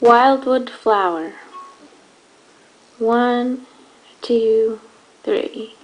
Wildwood flower. One, two, three.